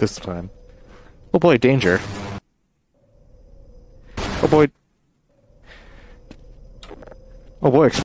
this time. Oh boy, danger. Oh boy. Oh boy,